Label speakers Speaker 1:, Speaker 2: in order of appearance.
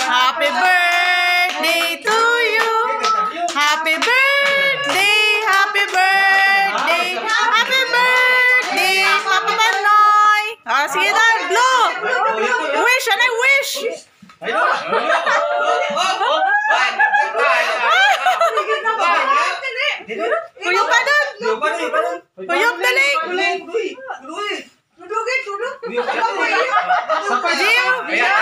Speaker 1: Happy birthday to you. Happy birthday, happy birthday, happy birthday, Papa Panoy. Ah, sige na, blow.
Speaker 2: Wish,
Speaker 1: ano wish?
Speaker 3: Kuyok pa doon.
Speaker 2: Kuyok dali. Kuyok dali. Kuyok dali.
Speaker 3: Kuyok dali. Kuyok dali.